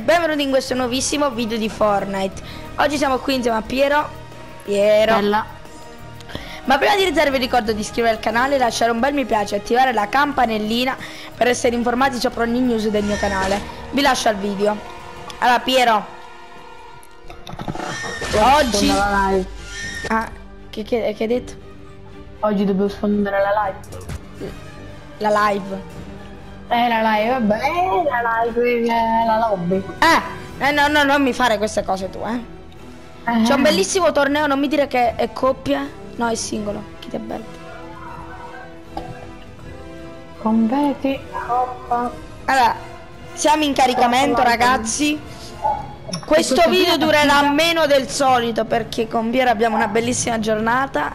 benvenuti in questo nuovissimo video di Fortnite Oggi siamo qui insieme a Piero Piero Bella. Ma prima di iniziare vi ricordo di iscrivervi al canale, lasciare un bel mi piace e attivare la campanellina Per essere informati sopra ogni news del mio canale Vi lascio al video Allora Piero Oggi. Ah, che, che, che hai detto? Oggi dobbiamo sfondare la live. La live Eh, la live, vabbè. Eh, la live, eh, la lobby. Eh, eh no, no, non mi fare queste cose tu, eh Eh, C'è un bellissimo torneo, non mi dire che è coppia No, è singolo, chi ti abbelli Competi, hoppa. Allora, siamo in caricamento ragazzi Questo video durerà meno del solito perché con Piero abbiamo una bellissima giornata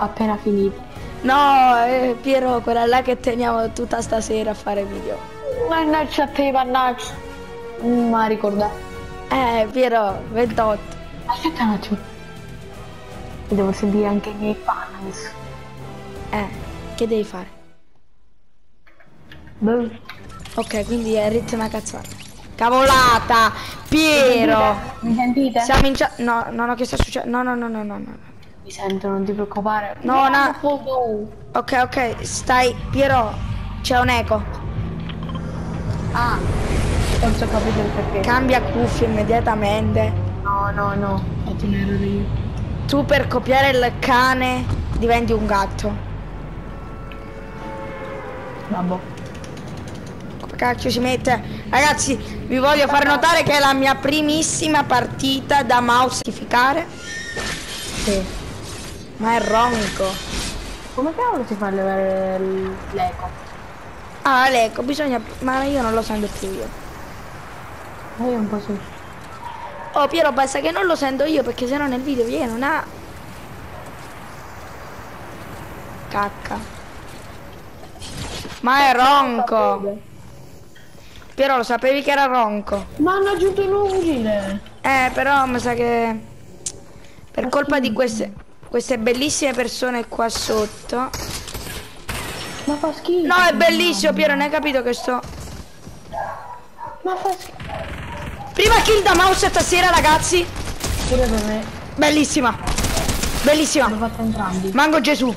Appena finito. No, eh, Piero, quella là che teniamo tutta stasera a fare video Mannaggia a te, mannaggia. Mi ricorda. Eh, Piero, 28 Aspetta un attimo. Mi devo sentire anche i miei fan adesso. Eh, che devi fare? Boh. Ok, quindi è ritmo una cazzata Cavolata! Piero! Mi sentite? Siamo in chat No, no, no, che sta succedendo? No, no, no, no, no, no Mi sento, non ti preoccupare. No, no. no. Ok, ok, stai. Piero, c'è un eco. Ah, penso ho capito il perché. Cambia cuffie immediatamente. No, no, no. Ho fatto un errore io. Tu per copiare il cane diventi un gatto. Vabbè. Cacchio si mette? Ragazzi, vi voglio far notare che è la mia primissima partita da mouse. Sì. Ma è ronco. Come cavolo si fa a levare l'eco? Ah, l'eco, bisogna. Ma io non lo sento più io. Io un po' sì. Oh Piero, basta che non lo sento io perché sennò nel video viene una. Cacca. Ma è ronco. Piero, lo sapevi che era ronco? Ma hanno aggiunto un nuovo fucile. Eh, però mi sa che per colpa di queste, queste bellissime persone qua sotto. Ma fa schifo. No, è bellissimo, Piero, non hai capito che sto. Ma fa schifo. Prima kill da mouse stasera, ragazzi. Pure per me. Bellissima. Bellissima. L'ho entrambi. Mango Gesù.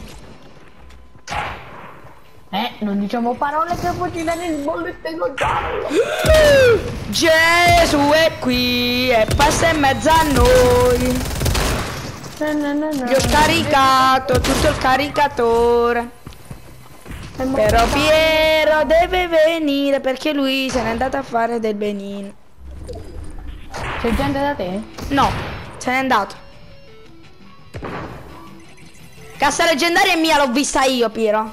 Eh, non diciamo parole che poi ci danno il bollettino giallo. Gesù è qui e passa in mezzo a noi. Gli ho caricato tutto il caricatore. Però Piero deve venire perché lui se n'è andato a fare del benino. C'è gente da te? No, se n'è andato. Cassa leggendaria è mia, l'ho vista io, Piero.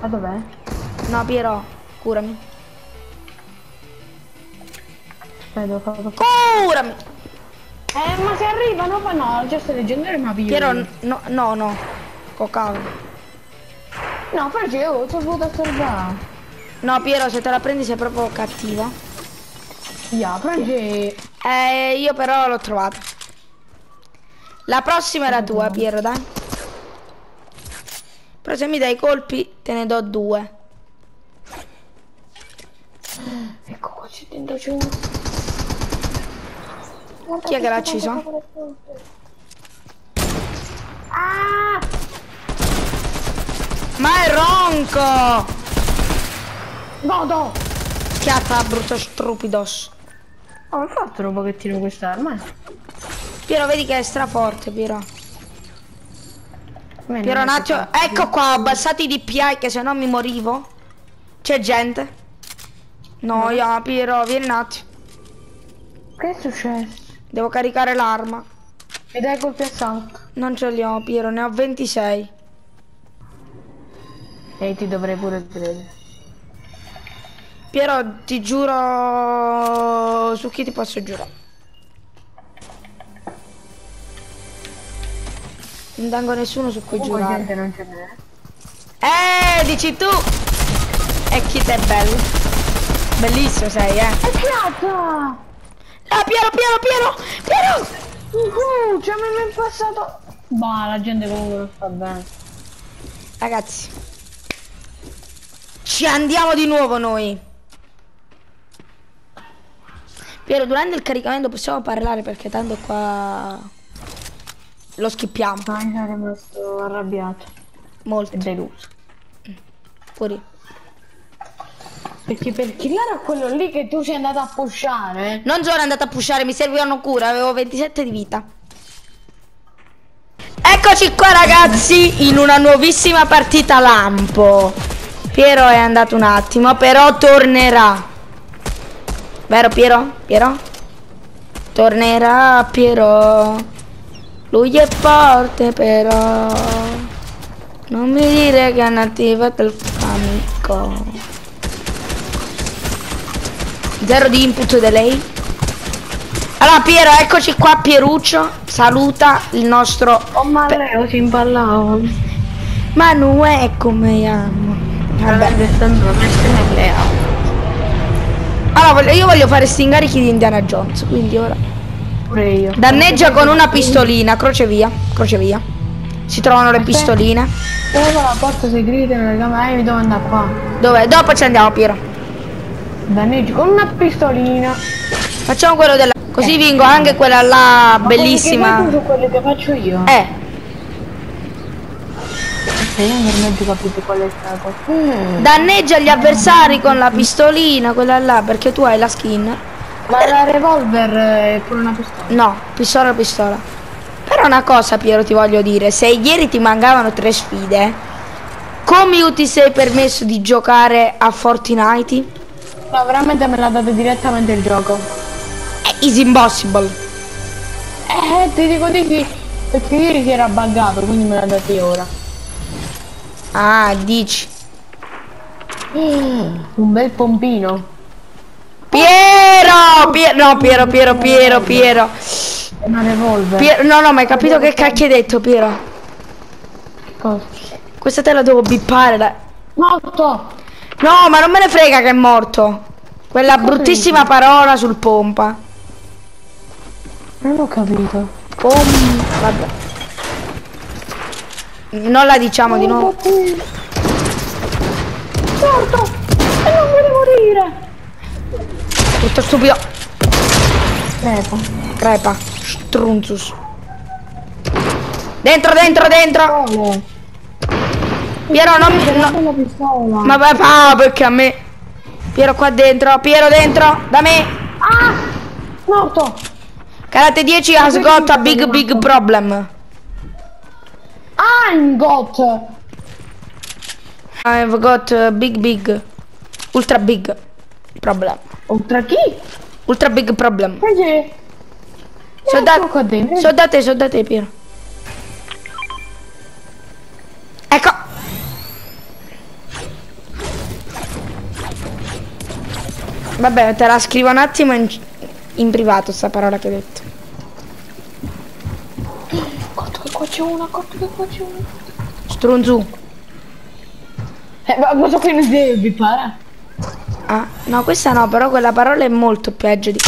Ma dov'è? No, Piero, curami. Aspetta. Curami! Eh, ma se arrivano, ma no, già sta leggendario ma più. Piero, no, no, no. Cocao. No, perché io ti ho voluto salvare. No, Piero, se te la prendi sei proprio cattiva. Ya, perché... Eh, io però l'ho trovata. La prossima era tua, Piero, dai. Però se mi dai colpi, te ne do due. Ecco qua c'è dentro c'è uno. Chi è che l'ha ucciso? Ah! Ma è ronco! No! Schiatta, brutto strupidos. Ho fatto un pochettino quest'arma. Piero, vedi che è straforte, Piero. Bene, Piero, un attimo. Ecco qua, ho abbassato i DPI che se no mi morivo. C'è gente. No, io, Piero, vieni un attimo. Che è successo? Devo caricare l'arma. Mi dai colpi a. Non ce li ho, Piero, ne ho 26. E ti dovrei pure credere. Piero, ti giuro... Su chi ti posso giurare? Non tengo nessuno su cui Comunque giurare. non. Eh, dici tu! E chi te è bello? Bellissimo sei, eh. È piatta! Ah, Piero, Piero, Piero! Piero! Uh, ci avevo in passato. Bah, la gente comunque non sta bene. Ragazzi, Ci andiamo di nuovo noi. Piero, durante il caricamento possiamo parlare perché tanto qua lo schippiamo. Ma mi sono rimasto arrabbiato Molto. e deluso. Fuori. Perché per killare quello lì che tu sei andato a pushare. Non sono andata a pushare, mi servivano cura, avevo 27 di vita. Eccoci qua ragazzi in una nuovissima partita lampo. Piero è andato un attimo, però tornerà. Vero Piero? Piero? Tornerà Piero. Lui è forte però. Non mi dire che hanno attivato il amico. Zero di input delay. Allora Piero, eccoci qua Pieruccio. Saluta il nostro Oh ma Leo si impallava. Manu è come amo. Vabbè. Allora io voglio fare sti incarichi di Indiana Jones. Quindi ora. Pure io. Danneggia con una pistolina. Crocevia. Crocevia. Si trovano le pistoline. Trova la porta segreta nella camera. Eh, mi devo andare qua. Dove? Dopo ci andiamo Piero. Danneggi con una pistolina. Facciamo quello della. Così vinco anche quella là Ma bellissima. sono quelli che faccio io. Eh. Io non ho capito qual è stato. Mm. Danneggia gli avversari con la pistolina, quella là, perché tu hai la skin. Ma la revolver è pure una pistola. No, pistola pistola. Però una cosa Piero ti voglio dire, se ieri ti mancavano tre sfide, come ti sei permesso di giocare a Fortnite? No, veramente me l'ha dato direttamente il gioco. È easy impossible. Eh, ti dico di sì. Perché ieri si era buggato, quindi me l'ha dato io ora. Ah, dici. Un bel pompino. Piero! Piero! No, Piero, Piero, Piero, Piero. Una revolver. Piero no, no, ma hai capito che cacchio hai detto, Piero? Cosa? Questa te la devo bippare. la- Morto! No, ma non me ne frega che è morto. Quella bruttissima parola sul pompa. Non ho capito. Pom... Vabbè. Non la diciamo di nuovo. Morto! E non vuole morire! Brutto stupido. Crepa. Crepa. Strunzus. Dentro, dentro, dentro. Vuole. Piero, non mi... no. Ma va- ah, perché a me... Piero qua dentro. Piero dentro. Da me. Ah! Morto! Karate 10 has got a big, big problem. I'm got! I've got a big, big. Ultra big problem. Oltre chi? Ultra big problem. Invece... So da da, qua dentro. so da te, so da te, Piero. Vabbè, te la scrivo un attimo in, in privato sta parola che hai detto. Cotto che qua c'è una, cotto che qua c'è una. Strunzu. Eh, ma cosa che non devi bippare? Ah, no, questa no, però quella parola è molto peggio di...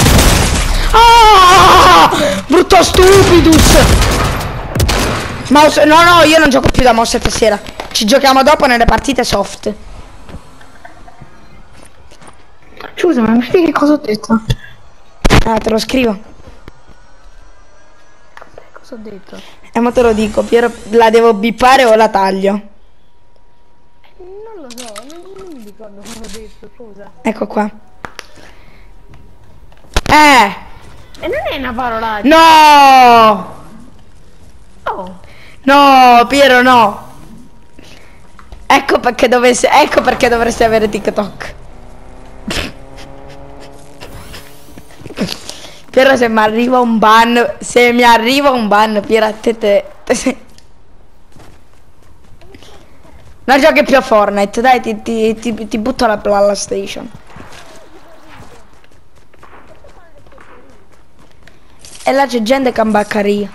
Ah! Brutto stupidus! Mouse... No, no, io non gioco più da mouse stasera. Ci giochiamo dopo nelle partite soft. Scusa, ma mi spieghi cosa ho detto? Ah, te lo scrivo. Cosa ho detto? E mo te lo dico, Piero, la devo bippare o la taglio? Non lo so, non, non mi ricordo cosa ho detto, scusa. Ecco qua. Eh! E non è una parola. No! Oh. No, Piero, no! Ecco perché dovesse... Ecco perché dovresti avere TikTok. Piero se mi arriva un ban, se mi arriva un ban, Piero a te Non giochi più a Fortnite, dai, ti, ti, ti, ti butto la PlayStation. E là c'è gente che ambaccaria.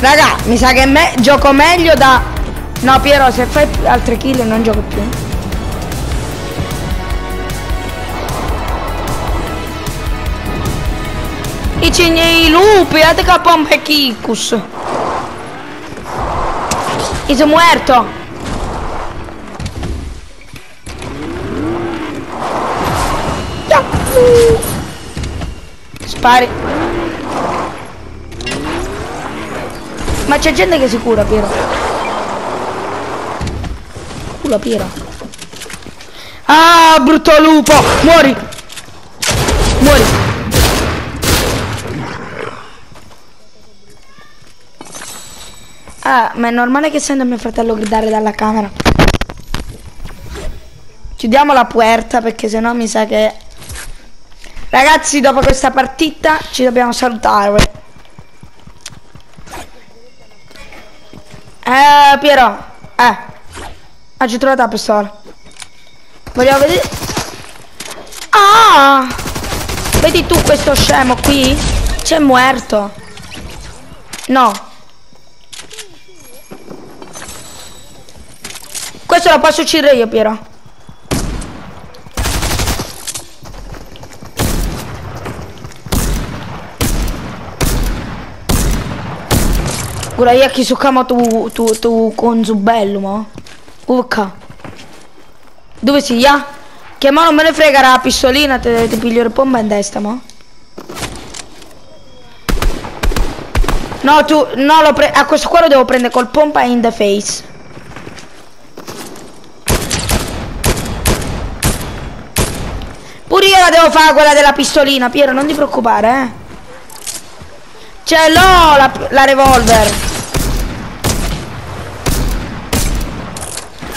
Raga, mi sa che me gioco meglio da... No Piero, se fai altre kill non gioco più. I cigni, i lupi, a te capombe chicus. Iso muerto. Yahoo! Spari. Ma c'è gente che si cura, Piero. Cura, Piero. Ah, brutto lupo! Muori! Muori! Ma è normale che sento mio fratello gridare dalla camera. Chiudiamo la puerta perché sennò mi sa che... Ragazzi, dopo questa partita ci dobbiamo salutare. Eh, Piero. Eh. Ah, ci ho trovato la pistola. Vogliamo vedere? Ah! Vedi tu questo scemo qui? C'è muerto. No. Questo lo posso uccidere io, Piero. Ora jaki szukamy tu, tu, tu con Zubello, ma? Urca. Dove si ya? Che ma non me ne frega la pistolina, ti, ti piglio il pompa in testa, ma? No, tu, no, lo pre a questo qua lo devo prendere col pompa in the face. Pure io la devo fare quella della pistolina, Piero, non ti preoccupare, eh. Ce l'ho la, la revolver.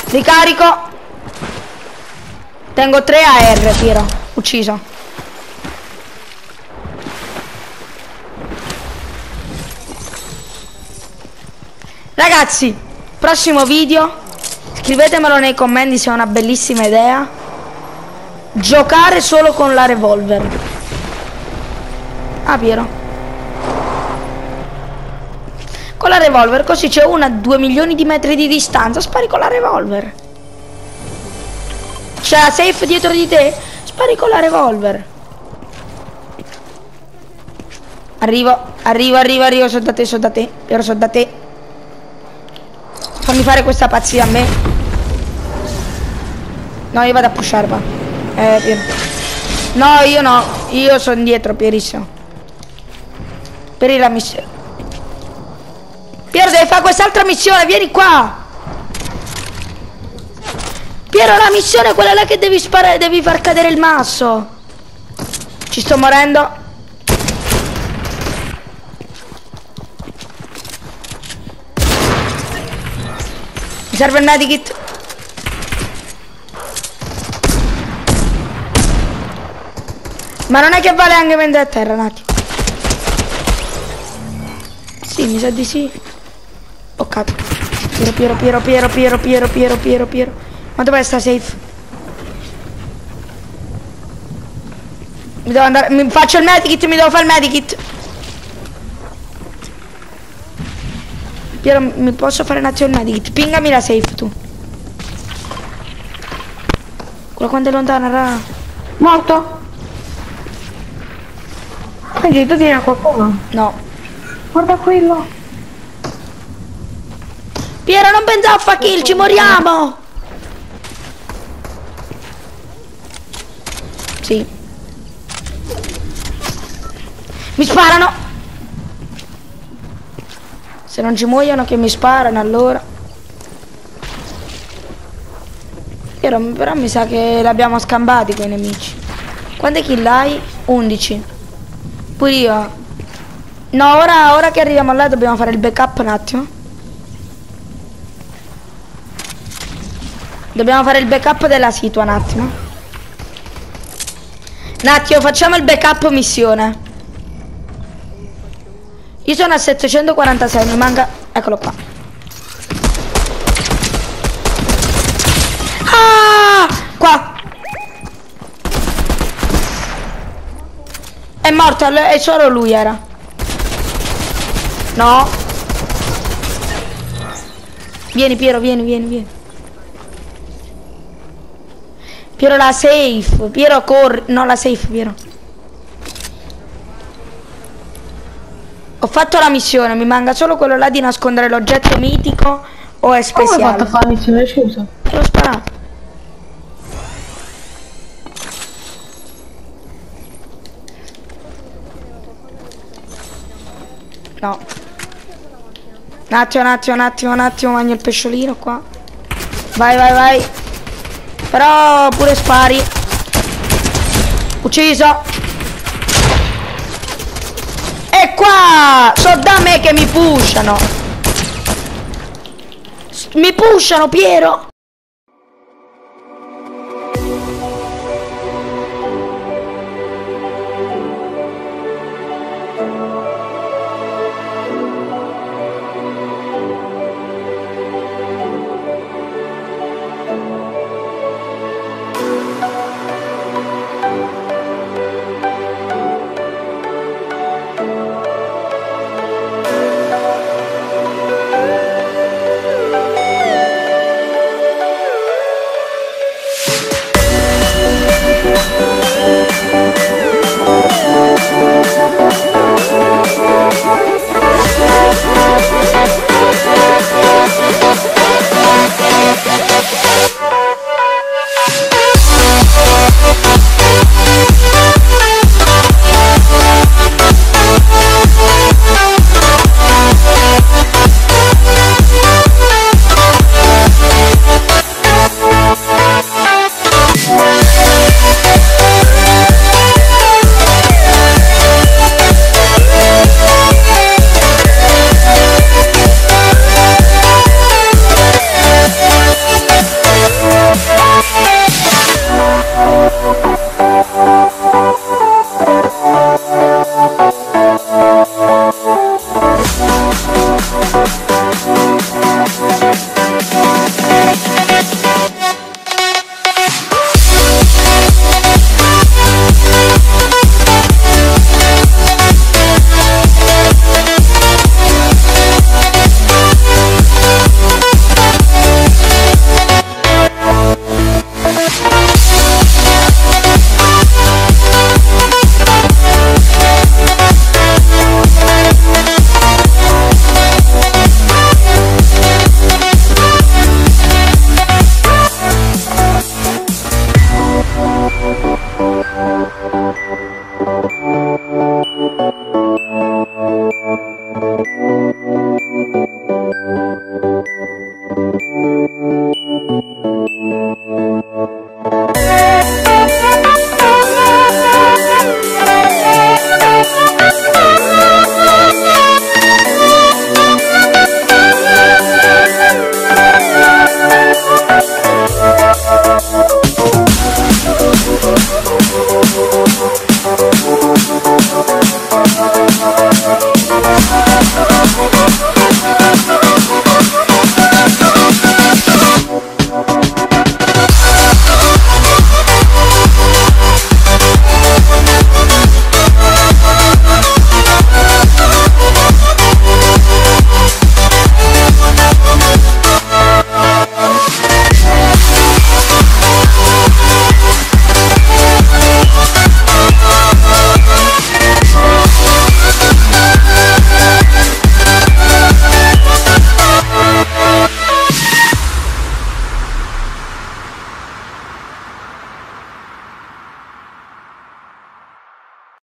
Ricarico. Tengo 3 AR, Piero. Ucciso. Ragazzi, prossimo video. Scrivetemelo nei commenti se è una bellissima idea. Giocare solo con la revolver. Ah, Piero. Con la revolver, così c'è una a 2 milioni di metri di distanza, spari con la revolver. C'è la safe dietro di te, spari con la revolver. Arrivo, arrivo, arrivo, arrivo, sono da te, sono da te, ero sono da te. Fammi fare questa pazzia a me. No, io vado a pushare, va. Eh, Piero. No, io no, io sono dietro, Pierissimo. Per la missione. Piero deve fare quest'altra missione, vieni qua! Piero la missione è quella là che devi sparare, devi far cadere il masso. Ci sto morendo. Mi serve il medikit. Ma non è che vale anche mentre a terra, un attimo. Sì, mi sa di sì. Oh cazzo. Piero, Piero, Piero, Piero, Piero, Piero, Piero, Piero, Piero. Ma dov'è sta safe? Mi devo andare. Mi faccio il medikit, mi devo fare il medikit. Piero, mi posso fare un attimo il medikit? Pingami la safe tu. Quella quando è lontana, ra. Morto? Quindi tu tieni a qualcuno? No. Guarda quello. Piero, non pensare a fa kill, ci moriamo! Sì. Mi sparano! Se non ci muoiono che mi sparano allora. Piero, però mi sa che l'abbiamo scambati quei nemici. Quante kill hai? 11. Pure io. No, ora, ora che arriviamo là dobbiamo fare il backup un attimo. Dobbiamo fare il backup della situa un attimo. Un attimo, facciamo il backup missione. Io sono a 746, mi manca... Eccolo qua. Morto, è solo lui era. No. Vieni Piero, vieni, vieni, vieni. Piero la safe, Piero corri, no la safe Piero. Ho fatto la missione, mi manca solo quello là di nascondere l'oggetto mitico o è Come speciale. fatto a fare la missione, scusa? Te l'ho sparato. No. Un attimo, un attimo, un attimo, un attimo, mangio il pesciolino qua. Vai, vai, vai. Però pure spari. Ucciso. E qua! So da me che mi pushano. Mi pushano, Piero.